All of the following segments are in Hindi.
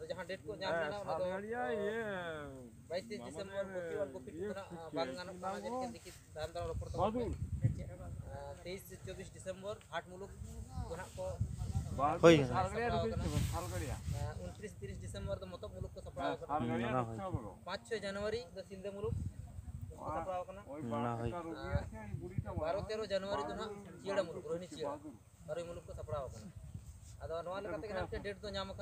ᱟᱫᱚ ᱡᱟᱦᱟᱸ ᱰᱮᱴ ᱠᱚ ᱧᱟᱢ ᱞᱮᱱᱟ ᱚᱱᱟ ᱫᱚ ᱵᱟᱭᱤᱥ ᱛᱮᱭᱤᱥ ᱰᱤᱥᱮᱢᱵᱚᱨ ᱠᱚᱯᱤ ᱚᱞ ᱠᱚᱯᱤ ᱵᱟᱝ ᱜᱟᱱᱚᱜ ᱠᱟᱱᱟ ᱡᱮᱱᱠᱮ ᱫᱤᱠᱤ ᱛᱟᱭᱚᱢ ᱫᱟᱨᱟᱢ ᱨᱚᱯᱚᱲ ᱛᱟᱵᱚᱱ ᱯᱮ ᱛᱮᱭᱤᱥ ᱪᱚᱵᱵᱤᱥ ᱰᱤᱥᱮᱢᱵᱚᱨ ᱦᱟᱴ ᱢᱩᱞᱩᱠ ᱠᱚ ᱦᱟᱸᱜ ᱠᱚ ᱦᱳᱭ उनतीस तीस दिसंबर तो मतलब मुलुक को सपड़ा पाँच छः जनवरी द सिंधे मुलुक बारह तेरह जनवरी तो ना चिड़ा मुलुक रोहिणी चिड़ा बारह मुलुक को सपड़ा अदा डेट तो नाम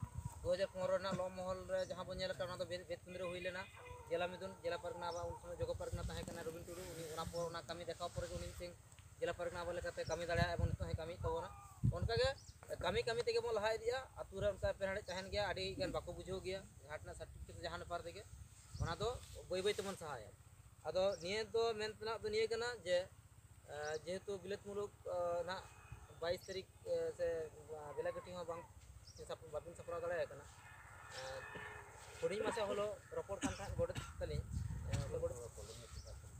हज़ार पंद्रह लॉ महल जहाँ बोलता भेद केंद्र जिला मिदुन जिला परगना उन समय जगह परगना रविन टुडू पर कमी देखा पर जिला परगना कमी दाड़ा नित कमी तबना तो उनका कमी कमी तेगे लहा इदिया आतुरे उनका पेहड़े तहन गया आड़ी गन बाको बुझो गया जहाँ सर्टिफिकेट तो जहाँ पार देगे ᱚᱱᱟ ᱫᱚ ᱵᱟᱹᱭ ᱵᱟᱹᱭ ᱛᱮᱵᱚᱱ ᱥᱟᱦᱟᱭᱟ ᱟᱫᱚ ᱱᱤᱭᱟᱹ ᱫᱚ ᱢᱮᱱ ᱛᱮᱱᱟᱜ ᱫᱚ ᱱᱤᱭᱟᱹ ᱠᱟᱱᱟ ᱵᱟᱵᱤᱱ ᱥᱟᱯᱲᱟᱣ ᱫᱟᱲᱮᱭᱟᱜ ᱠᱟᱱᱟ ᱦᱩᱰᱤᱧ ᱢᱟᱪᱷᱟ ᱦᱚᱞᱚ ᱨᱚᱯᱚᱲ ᱠᱟᱱ ᱛᱟᱦᱮᱸᱫ ᱜᱚᱰᱮᱛ ᱛᱟᱹᱞᱤᱧ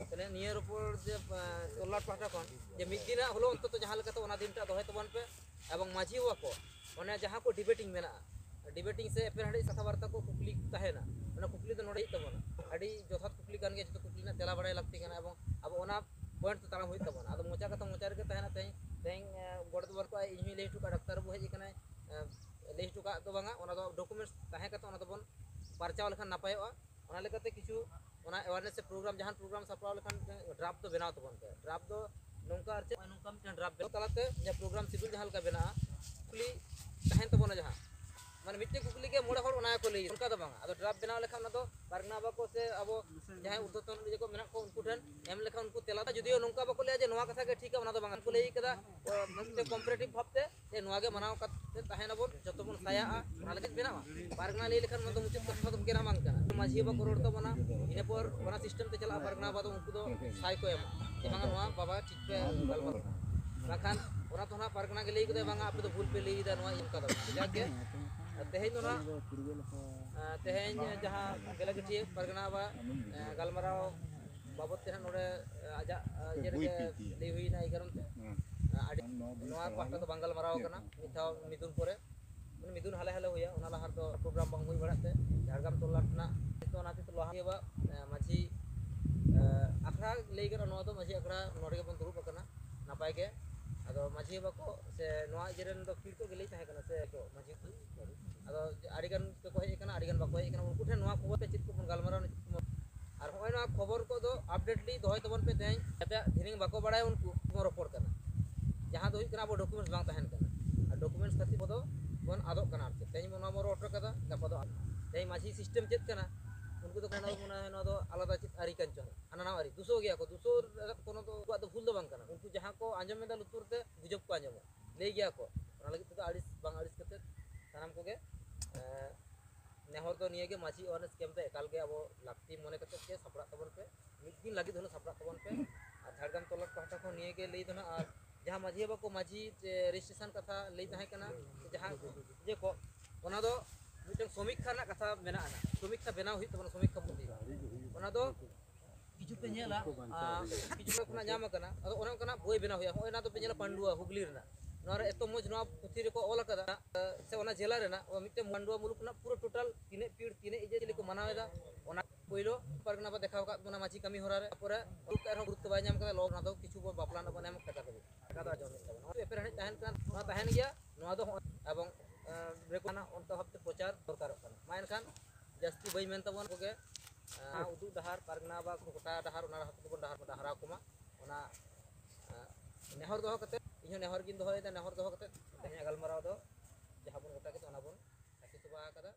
ᱛᱟᱦᱚᱞᱮ ᱱᱤᱭᱟᱹ ᱨᱚᱯᱚᱲ ᱡᱮ ᱛᱚᱞᱞᱟᱴ ᱯᱟᱦᱴᱟ ᱠᱷᱚᱱ ᱡᱮ ᱢᱤᱫ ᱫᱤᱱᱟᱜ ᱦᱚᱞᱚ ᱚᱱᱛᱚᱛᱚ ᱡᱟᱦᱟᱸ ᱞᱮᱠᱟᱛᱮ ᱚᱱᱟ ᱫᱤᱱᱴᱟᱜ ᱫᱚᱦᱚᱭ ᱛᱟᱵᱚᱱ ᱯᱮ ᱮᱵᱚᱝ ᱢᱟᱹᱡᱷᱤ ᱵᱟᱵᱟ ᱠᱚ ᱚᱱᱮ ᱡᱟᱦᱟᱸ ᱠᱚ ᱰᱤᱵᱮᱴᱤᱝ ᱢᱮᱱᱟᱜᱼᱟ ᱰᱤᱵᱮᱴᱤᱝ ᱥᱮ ᱮᱯᱮᱨᱦᱮᱸᱰᱮᱡ ᱥᱟᱛᱷᱟ ᱵᱟᱨᱛᱟ ᱠᱚ ᱠᱩᱠᱞᱤ ᱛᱟᱦᱮᱱᱟ ᱚᱱᱟ ᱠᱩᱠᱞᱤ ᱫᱚ ᱱᱚᱰᱮ ᱦᱩᱭᱩᱜ ᱛᱟᱵᱚᱱᱟ ᱟᱹᱰᱤ ᱡᱚᱛᱷᱟᱛ ᱠᱩᱠᱞᱤ ᱠᱟᱱ ᱜᱮᱭᱟ ᱡᱚᱛᱚ ᱠᱩᱠᱞᱤ ᱨᱮᱱᱟᱜ ᱛᱮᱞᱟ ᱵᱟᱲᱟᱭ ᱞᱟᱹᱠᱛᱤ ᱠᱟᱱᱟ ᱮᱵᱚᱝ ᱟᱵᱚ ᱚᱱᱟ ᱯᱚᱭᱮᱱᱴ ᱛᱮ ᱛᱟᱲᱟᱢ ᱦᱩᱭᱩᱜ ᱛᱟᱵᱚᱱᱟ ᱟᱫᱚ ᱢᱚᱪᱟ ᱠᱟᱛᱷᱟ ᱢᱚᱪᱟ ᱨᱮᱜᱮ ᱛᱟᱦᱮᱱᱟ ᱛᱮᱦᱮᱧ ᱛᱮᱦᱮᱧ ᱜᱚᱰ ᱫᱩᱣᱟᱨ ᱠᱚ ᱤᱧ ᱦᱚᱸᱧ ᱞᱟᱹᱭ ᱦᱚᱴᱚ ᱠᱟᱜᱼᱟ ᱰᱟᱠᱛᱟᱨ ᱵᱟᱹᱵᱩ ᱦᱮᱡ ᱟᱠᱟᱱᱟᱭ डकुमेंट्स तहकोन पार्चावल नपाय किस प्रोग्राम जहाँ प्रोग्राम सपड़ा लेखान ड्राफ्ट बनाव तब ड्राफ्ट नौका चे नौका ड्राफ्ट तलाते प्रोग्राम शिड्यूल जहाँ बना कुलीबा जहाँ मैं मिट्टे कुकली के मोड़े होना को लिए उनका तो ड्राफ्ट बनाव लेखान पारगना बाको से अब जहाँ ऊर्धन को मेरा उनको एम लेखा उनको तेलाता जो नौका बाको लिया नवा कथा के ठीक है उनको लेकिन कम्पेटिव भावते नागे मनाव तहनाबन saya nalagit binama pargna le lekhan mata muchit kathna tumke na mang kana majhi ba koror to bana ine por bana system te chala pargna ba to unku do sai ko em emang nuwa baba thik pe galbat bakhan ora to na pargna ke le ko de banga ape do bhul pe le ida nuwa em kada jage तेहेन ना तेहेन जहाँ गला गठिए परगना बा गलमराव बाबत तेहन नोडे आजा जेरके ले हुई ना ई कारण ते नवा पास्ता तो बंगाल मराव करना मिथाव मिथुन पोरे मैं ᱦᱟᱞᱮ हाले हाले ᱚᱱᱟ ᱞᱟᱦᱟ ᱨᱮᱫᱚ ᱯᱨᱳᱜᱨᱟᱢ ᱵᱟᱝ ᱦᱩᱭ ᱵᱟᱲᱟᱜ ᱛᱮ, ᱡᱷᱟᱲᱜᱨᱟᱢ ᱴᱚᱞᱟ ᱨᱮᱱᱟᱜ ᱛᱚ ᱚᱱᱟᱛᱮ ᱞᱟᱦᱟ अखड़ा लई माझी अखड़ा बन दुरुब नपाय के अदो माझी बाको से नोआ इजरन को से माझी के को हे कना बाको उनको ठे को चित ना खबर को आपडेटली अपडेटली पे तेज जाते धीरिंग बाको बड़ा उनको रोपोर जहाँ दोकुमेंट्स दो कना खातिर को ᱵᱚᱱ ᱟᱫᱚᱜ ᱠᱟᱱᱟ ᱟᱨ ᱪᱮᱫ ᱛᱮᱦᱮᱧ ᱵᱚᱱ ᱱᱚᱣᱟ ᱵᱚᱱ ᱨᱚᱲ उनको तो कहना होना है ना तो अलग चीज़ अरी गया को दूसरो कोनो तो को भूल दो बंग उनको जहाँ को अंजम में लुतुर ते गुजब को अंजम ले गया को ओना लगे तो अड़िस बंग अड़िस करते को गे तो निये गे माची और एकाल अब लागती मने करते सपड़ा तबन पे मिद दिन लगे धनो सपड़ा तबन पे झाड़ग्राम तलक पाटा को निये गे और जहाँ माझी बाबा को माझी रेजिस्ट्रेशन कथा ᱞᱟᱹᱭ ᱛᱟᱦᱮᱸ ᱠᱟᱱᱟ ᱡᱟᱦᱟᱸ ᱡᱮ ᱠᱚ ᱚᱱᱟ ᱫᱚ ᱢᱤᱫᱴᱟᱝ ᱥᱚᱢᱤᱠᱠᱷᱟ ᱨᱮᱱᱟᱜ ᱠᱟᱛᱷᱟ पे पांडुआ, हुगली एत मज पुथी को से जिला रेना पांडुआ मुलुक पूरा टोटल तीन पीढ़ तीन इजे को मनावे ओना देखा परगना बा कमी हर पर गुरुत्व बाय नाम कदा बापला ᱴᱟᱠᱟ ᱫᱚ ᱟᱡᱚᱢ ᱦᱩᱭᱩᱜ ᱛᱟᱵᱚᱱᱟ ᱮᱯᱮᱨ ᱦᱮᱸᱰᱮᱡ ᱛᱟᱦᱮᱱ ᱠᱟᱱ ᱱᱚᱣᱟ ᱛᱟᱦᱮᱱ ᱜᱮᱭᱟ ᱱᱚᱣᱟ ᱫᱚ ᱮᱵᱚᱝ ᱨᱮᱠᱚᱱᱟ ᱚᱱᱠᱟ ᱵᱷᱟᱵᱛᱮ ᱯᱨᱚᱪᱟᱨ ᱫᱚᱨᱠᱟᱨᱚᱜ ᱠᱟᱱᱟ ᱢᱟ ᱮᱱᱠᱷᱟᱱ ᱡᱟᱹᱥᱛᱤ ᱵᱟᱹᱧ ᱢᱮᱱ ᱛᱟᱵᱚᱱ ᱠᱚᱜᱮ ᱩᱫᱩᱜ ᱰᱟᱦᱟᱨ ᱯᱟᱨᱜᱟᱱᱟ ᱵᱟ ᱜᱚᱴᱟ ᱰᱟᱦᱟᱨ ᱚᱱᱟ ᱰᱟᱦᱟᱨ ᱛᱮᱵᱚᱱ ᱰᱟᱦᱟᱨ ᱰᱟᱦᱟᱨᱟᱣ ᱠᱚᱢᱟ ᱚᱱᱟ ᱱᱮᱦᱚᱨ ᱫᱚᱦᱚ ᱠᱟᱛᱮ ᱤᱧ ᱦᱚᱸ ᱱᱮᱦᱚᱨ ᱜᱤᱧ ᱫᱚᱦᱚᱭᱮᱫᱟ ᱱᱮᱦᱚᱨ ᱫᱚᱦᱚ ᱠᱟᱛᱮ ᱛᱮᱦᱮᱧᱟᱜ ᱜᱟᱞᱢᱟᱨᱟᱣ ᱫᱚ ᱡᱟᱦᱟᱸ ᱵᱚᱱ ᱜᱚᱴᱟ ᱠᱮᱫᱟ ᱚᱱᱟ ᱵᱚᱱ ᱟᱹᱠᱤ ᱪᱟᱵᱟ ᱟᱠᱟᱫᱟ